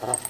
Хорошо.